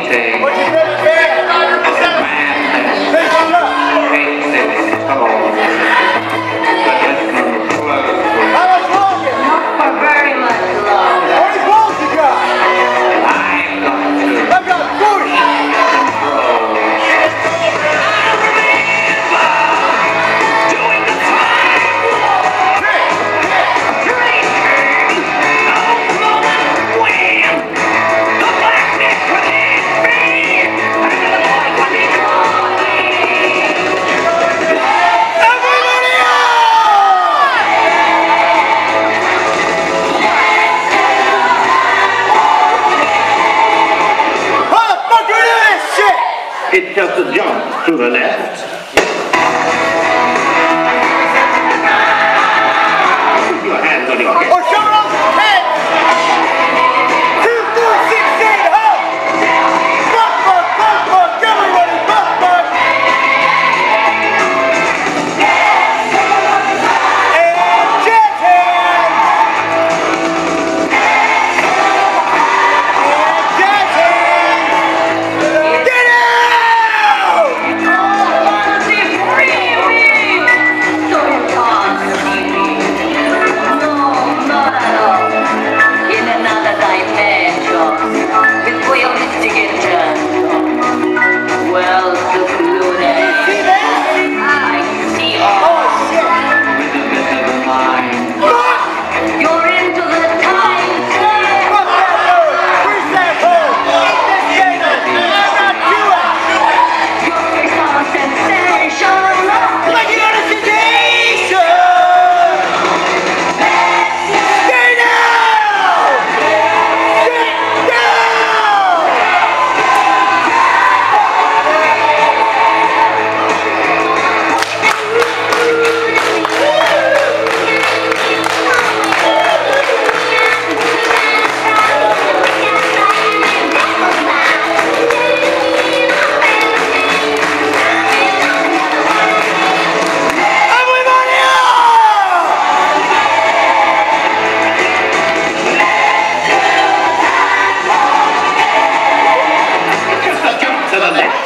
painting. It's just a jump to the left. পারবে